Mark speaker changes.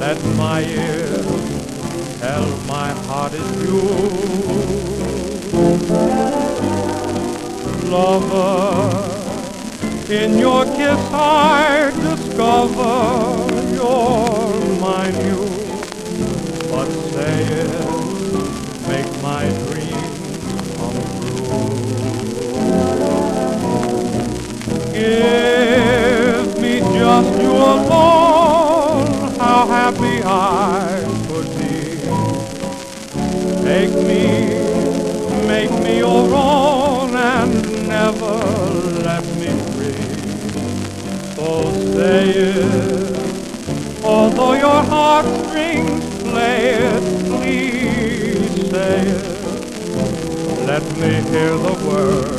Speaker 1: Let my ears tell my heart is yours. Lover, in your kiss I discover Take me, make me your own, and never let me free. So say it, although your heartstrings play it, please say it. Let me hear the word